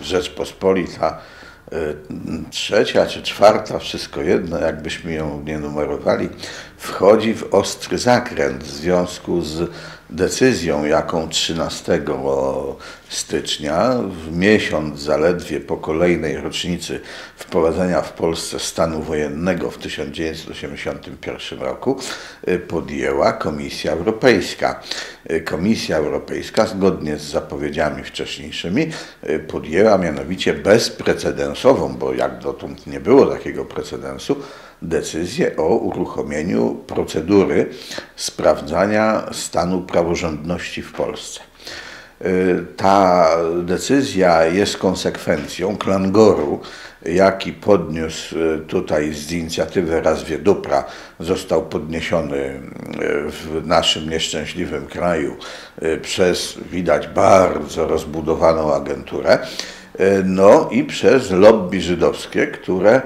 Rzeczpospolita trzecia czy czwarta, wszystko jedno, jakbyśmy ją nie numerowali, wchodzi w ostry zakręt w związku z decyzją, jaką 13 stycznia, w miesiąc zaledwie po kolejnej rocznicy wprowadzenia w Polsce stanu wojennego w 1981 roku, y, podjęła Komisja Europejska. Y, Komisja Europejska, zgodnie z zapowiedziami wcześniejszymi, y, podjęła mianowicie bezprecedensową, bo jak dotąd nie było takiego precedensu, decyzję o uruchomieniu procedury sprawdzania stanu praworządności w Polsce. Y, ta decyzja jest konsekwencją klangoru, jaki podniósł y, tutaj z inicjatywy Razwie Dupra, został podniesiony y, w naszym nieszczęśliwym kraju przez, widać, bardzo rozbudowaną agenturę, no i przez lobby żydowskie, które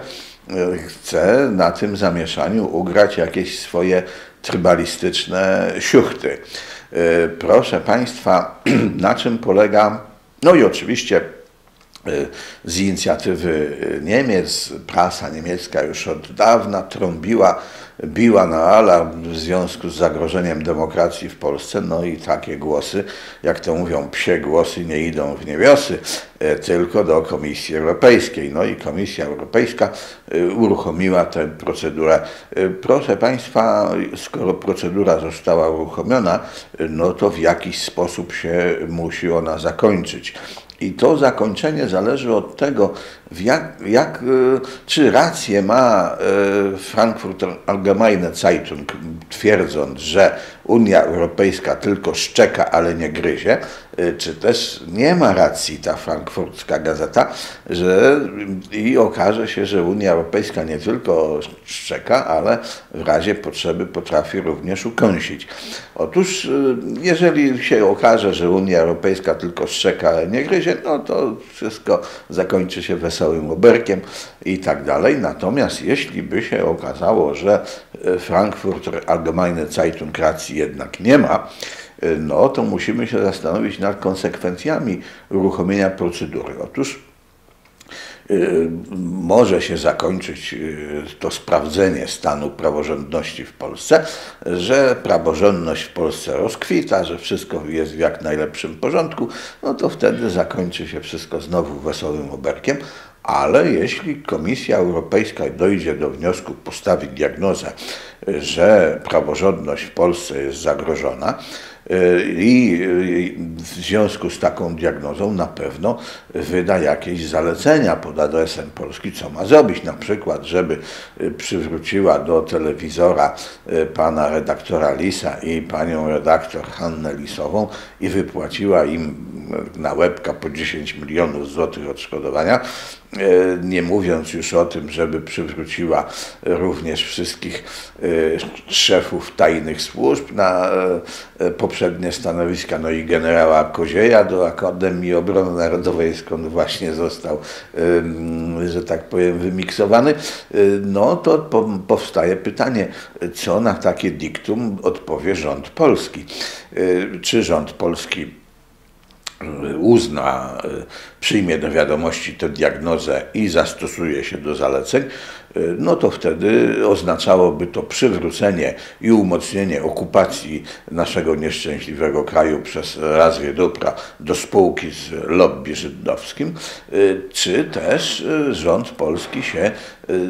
chce na tym zamieszaniu ugrać jakieś swoje trybalistyczne siuchty. E, proszę Państwa, na czym polega, no i oczywiście e, z inicjatywy Niemiec, prasa niemiecka już od dawna trąbiła biła na alarm w związku z zagrożeniem demokracji w Polsce. No i takie głosy, jak to mówią, psie głosy nie idą w niebiosy, e, tylko do Komisji Europejskiej. No i Komisja Europejska e, uruchomiła tę procedurę. E, proszę Państwa, skoro procedura została uruchomiona, no to w jakiś sposób się musi ona zakończyć. I to zakończenie zależy od tego, jak, jak, czy rację ma Frankfurter Allgemeine Zeitung, twierdząc, że Unia Europejska tylko szczeka, ale nie gryzie, y, czy też nie ma racji ta frankfurcka gazeta, że i okaże się, że Unia Europejska nie tylko szczeka, ale w razie potrzeby potrafi również ukąsić. Otóż, y, jeżeli się okaże, że Unia Europejska tylko szczeka, ale nie gryzie, no to wszystko zakończy się wesołym oberkiem i tak dalej. Natomiast jeśli by się okazało, że y, Frankfurter Allgemeine Zeitung racji jednak nie ma, no to musimy się zastanowić nad konsekwencjami uruchomienia procedury. Otóż może się zakończyć y, to sprawdzenie stanu praworządności w Polsce, że praworządność w Polsce rozkwita, że wszystko jest w jak najlepszym porządku, no to wtedy zakończy się wszystko znowu wesołym oberkiem, ale jeśli Komisja Europejska dojdzie do wniosku, postawi diagnozę, że praworządność w Polsce jest zagrożona, i w związku z taką diagnozą na pewno wyda jakieś zalecenia pod adresem Polski, co ma zrobić. Na przykład, żeby przywróciła do telewizora e, pana redaktora Lisa i panią redaktor Hannę Lisową i wypłaciła im na łebka po 10 milionów złotych odszkodowania, e, nie mówiąc już o tym, żeby przywróciła również wszystkich e, szefów tajnych służb na e, poprzednie stanowiska, no i generała Kozieja do Akademii Obrony Narodowej, skąd właśnie został, że tak powiem, wymiksowany, no to powstaje pytanie, co na takie diktum odpowie rząd polski. Czy rząd polski uzna, przyjmie do wiadomości tę diagnozę i zastosuje się do zaleceń, no to wtedy oznaczałoby to przywrócenie i umocnienie okupacji naszego nieszczęśliwego kraju przez Razwie Dupra do spółki z lobby żydowskim, czy też rząd polski się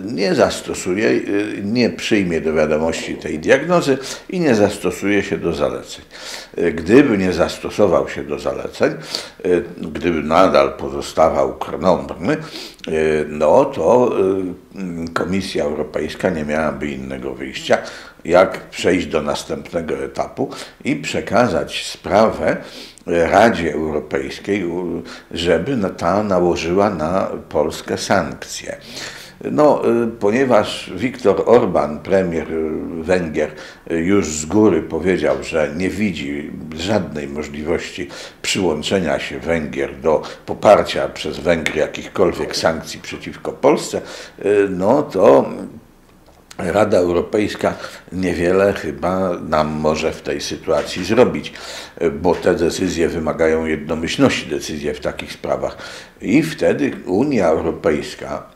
nie zastosuje, nie przyjmie do wiadomości tej diagnozy i nie zastosuje się do zaleceń. Gdyby nie zastosował się do zaleceń, gdyby nadal pozostawał krnąbrny, no to Komisja Europejska nie miałaby innego wyjścia, jak przejść do następnego etapu i przekazać sprawę Radzie Europejskiej, żeby ta nałożyła na Polskę sankcje. No, y, ponieważ Viktor Orban, premier Węgier, już z góry powiedział, że nie widzi żadnej możliwości przyłączenia się Węgier do poparcia przez Węgry jakichkolwiek sankcji przeciwko Polsce, y, no to Rada Europejska niewiele chyba nam może w tej sytuacji zrobić, bo te decyzje wymagają jednomyślności, decyzje w takich sprawach. I wtedy Unia Europejska,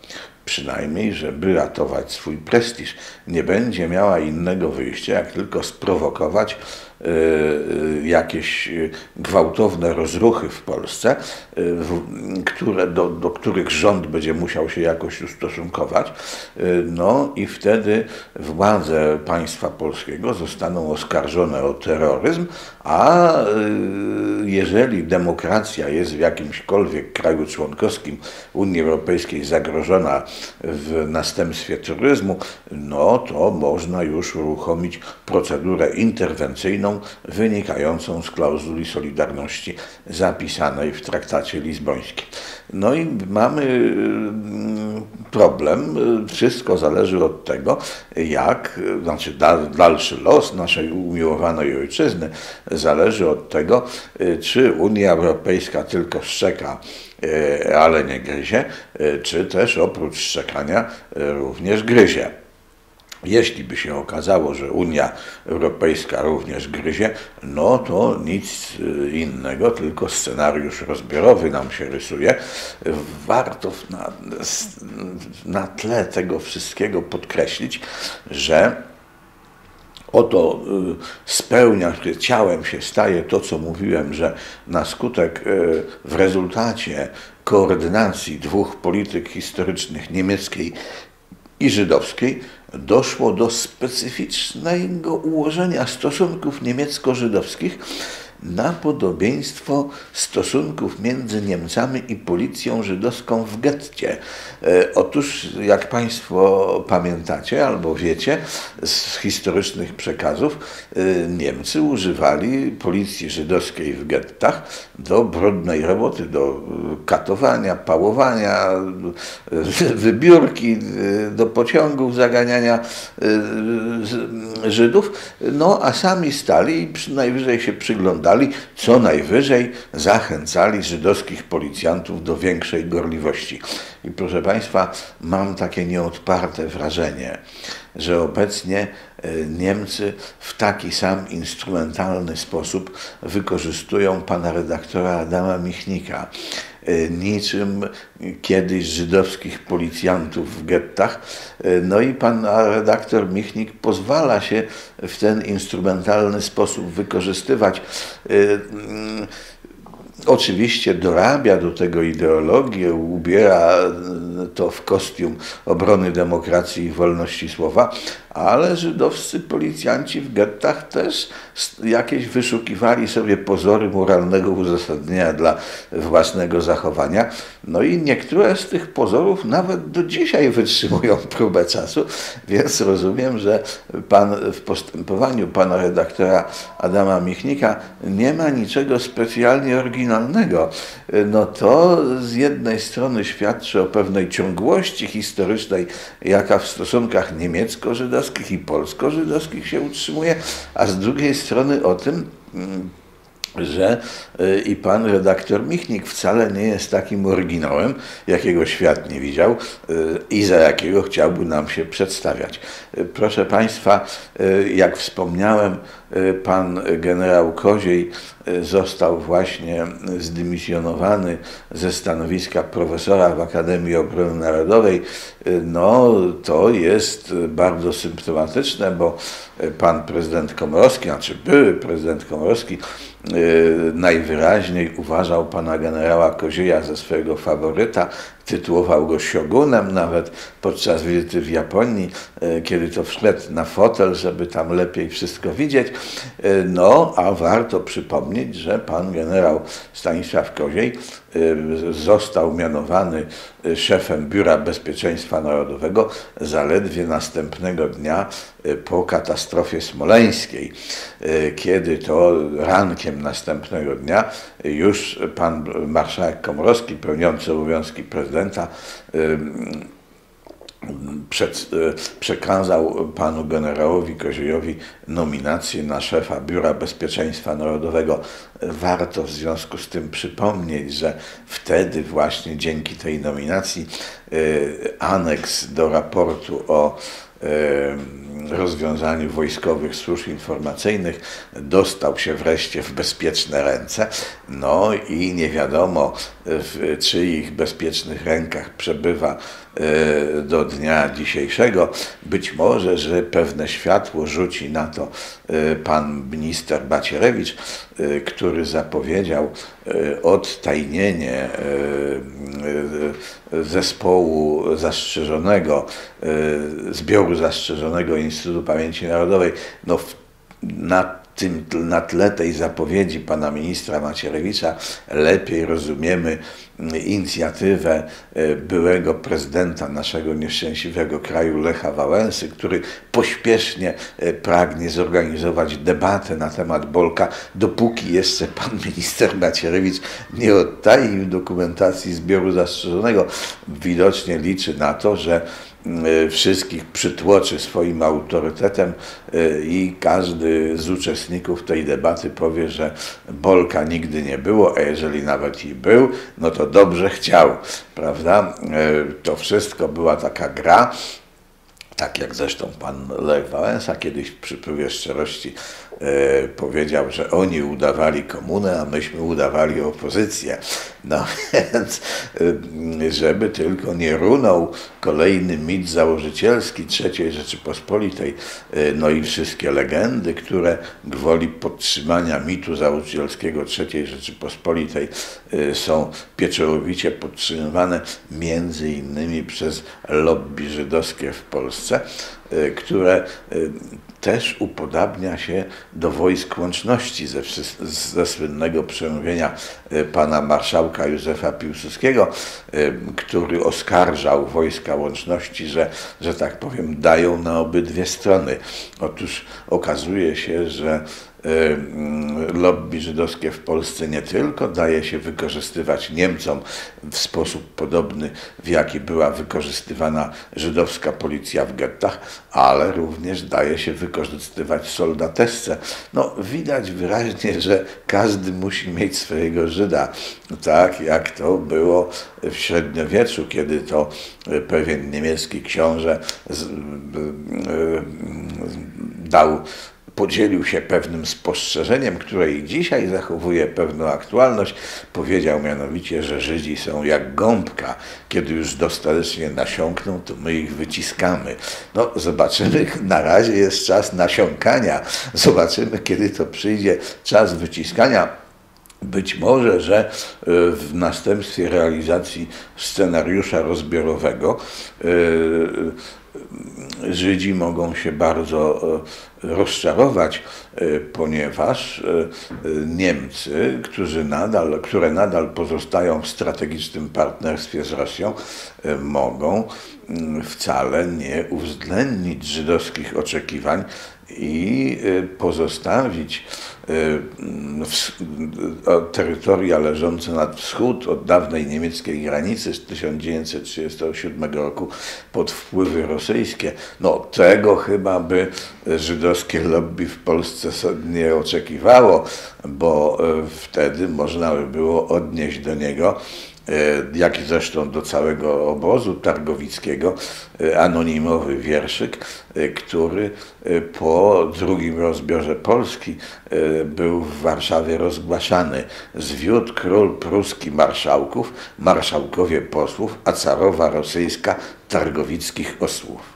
przynajmniej, żeby ratować swój prestiż, nie będzie miała innego wyjścia, jak tylko sprowokować jakieś gwałtowne rozruchy w Polsce, które, do, do których rząd będzie musiał się jakoś ustosunkować. No i wtedy władze państwa polskiego zostaną oskarżone o terroryzm, a jeżeli demokracja jest w jakimśkolwiek kraju członkowskim Unii Europejskiej zagrożona w następstwie terroryzmu, no to można już uruchomić procedurę interwencyjną, wynikającą z klauzuli solidarności zapisanej w traktacie lizbońskim. No i mamy mm, problem. Wszystko zależy od tego, jak, znaczy dalszy los naszej umiłowanej ojczyzny zależy od tego, czy Unia Europejska tylko szczeka e, ale nie gryzie, e, czy też oprócz szczekania e, również gryzie. Jeśli by się okazało, że Unia Europejska również gryzie, no to nic y, innego, tylko scenariusz rozbiorowy nam się rysuje. Warto na, na tle tego wszystkiego podkreślić, że oto y, spełnia, ciałem się staje to, co mówiłem, że na skutek y, w rezultacie koordynacji dwóch polityk historycznych niemieckiej i żydowskiej doszło do specyficznego ułożenia stosunków niemiecko-żydowskich na podobieństwo stosunków między Niemcami i policją żydowską w getcie. E, otóż, jak Państwo pamiętacie albo wiecie z historycznych przekazów, e, Niemcy używali policji żydowskiej w gettach do brudnej roboty, do katowania, pałowania, wybiórki, do pociągów zaganiania e, Żydów, no a sami stali i najwyżej się przyglądali co najwyżej zachęcali żydowskich policjantów do większej gorliwości. I proszę Państwa, mam takie nieodparte wrażenie, że obecnie e, Niemcy w taki sam instrumentalny sposób wykorzystują pana redaktora Adama Michnika niczym kiedyś żydowskich policjantów w gettach. E, no i pan redaktor Michnik pozwala się w ten instrumentalny sposób wykorzystywać Oczywiście dorabia do tego ideologię, ubiera to w kostium obrony demokracji i wolności słowa, ale żydowscy policjanci w gettach też jakieś wyszukiwali sobie pozory moralnego uzasadnienia dla własnego zachowania. No i niektóre z tych pozorów nawet do dzisiaj wytrzymują próbę czasu, więc rozumiem, że pan w postępowaniu pana redaktora Adama Michnika nie ma niczego specjalnie oryginalnego. No to z jednej strony świadczy o pewnej ciągłości historycznej, jaka w stosunkach niemiecko-żydowskich żydowskich i polsko-żydowskich się utrzymuje, a z drugiej strony o tym, mm, że y, i pan redaktor Michnik wcale nie jest takim oryginałem, jakiego świat nie widział y, i za jakiego chciałby nam się przedstawiać. Y, proszę Państwa, jak wspomniałem, pan generał Koziej został właśnie zdymisjonowany ze stanowiska profesora w Akademii Obrony Narodowej. No, to jest bardzo symptomatyczne, bo pan prezydent Komorowski, znaczy były prezydent Komorowski, najwyraźniej uważał pana generała Kozieja za swojego faworyta, tytułował go siogunem nawet podczas wizyty w Japonii, e, kiedy to wszedł na fotel, żeby tam lepiej wszystko widzieć. E, no, a warto przypomnieć, że pan generał Stanisław Koziej e, został mianowany szefem Biura Bezpieczeństwa Narodowego zaledwie następnego dnia po katastrofie smoleńskiej, kiedy to rankiem następnego dnia już pan marszałek Komorowski, pełniący obowiązki prezydenta, przed, e, przekazał panu generałowi Koziejowi nominację na szefa Biura Bezpieczeństwa Narodowego. Warto w związku z tym przypomnieć, że wtedy właśnie dzięki tej nominacji e, aneks do raportu o rozwiązaniu wojskowych służb informacyjnych dostał się wreszcie w bezpieczne ręce. No i nie wiadomo, w czyich bezpiecznych rękach przebywa do dnia dzisiejszego. Być może, że pewne światło rzuci na to e, pan minister Bacierewicz, e, który zapowiedział odtajnienie zespołu zastrzeżonego, zbioru zastrzeżonego Instytutu Pamięci Narodowej. No, na tym, na tle tej zapowiedzi pana ministra Macierewicza lepiej rozumiemy inicjatywę e, byłego prezydenta naszego nieszczęśliwego kraju Lecha Wałęsy, który pośpiesznie e, pragnie zorganizować debatę na temat Bolka, dopóki jeszcze pan minister Macierewicz nie odtaił dokumentacji zbioru zastrzeżonego. Widocznie liczy na to, że Y, wszystkich przytłoczy swoim autorytetem i każdy z uczestników tej debaty powie, że Bolka nigdy nie było, a jeżeli nawet i był, no to dobrze chciał, prawda? Y, to wszystko była taka gra, tak jak zresztą pan Lech Wałęsa kiedyś w przypływie szczerości e, powiedział, że oni udawali komunę, a myśmy udawali opozycję. No więc, e, żeby tylko nie runął kolejny mit założycielski III Rzeczypospolitej, e, no i wszystkie legendy, które gwoli podtrzymania mitu założycielskiego III Rzeczypospolitej e, są pieczołowicie podtrzymywane między innymi przez lobby żydowskie w Polsce, e, które też upodabnia się do wojsk łączności ze, ze słynnego przemówienia e, pana marszałka Józefa Piłsudskiego, e, który oskarżał wojska łączności, że, że tak powiem, dają na obydwie strony. Otóż okazuje się, że Y, lobby żydowskie w Polsce nie tylko daje się wykorzystywać Niemcom w sposób podobny, w jaki była wykorzystywana żydowska policja w gettach, ale również daje się wykorzystywać soldatesce. No, widać wyraźnie, że każdy musi mieć swojego Żyda, tak jak to było w średniowieczu, kiedy to pewien niemiecki książę z, dał podzielił się pewnym spostrzeżeniem, które i dzisiaj zachowuje pewną aktualność. Powiedział mianowicie, że Żydzi są jak gąbka. Kiedy już dostatecznie nasiąkną, to my ich wyciskamy. No, zobaczymy, na razie jest czas nasiąkania. Zobaczymy, kiedy to przyjdzie czas wyciskania. Być może, że e, w następstwie realizacji scenariusza rozbiorowego e, Żydzi mogą się bardzo e, rozczarować, e, ponieważ e, Niemcy, którzy nadal, które nadal pozostają w strategicznym partnerstwie z Rosją, mogą mm, wcale nie uwzględnić żydowskich oczekiwań i pozostawić terytoria leżące nad wschód od dawnej niemieckiej granicy z 1937 roku pod wpływy rosyjskie. No tego chyba by żydowskie lobby w Polsce nie oczekiwało, bo wtedy można by było odnieść do niego jak i zresztą do całego obozu targowickiego, e, anonimowy wierszyk, e, który po drugim rozbiorze Polski był w Warszawie rozgłaszany. Zwiódł król pruski marszałków, marszałkowie posłów, a carowa rosyjska targowickich osłów.